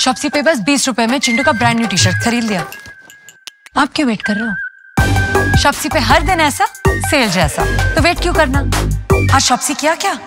Shopsy पे बस बीस रुपए में चिंटू का ब्रांड न्यू टी शर्ट खरीद लिया। आप क्यों वेट कर रहे हो? शॉप्सी पे हर दिन ऐसा सेल जैसा। तो वेट क्यों करना? आज शॉप्सी किया क्या?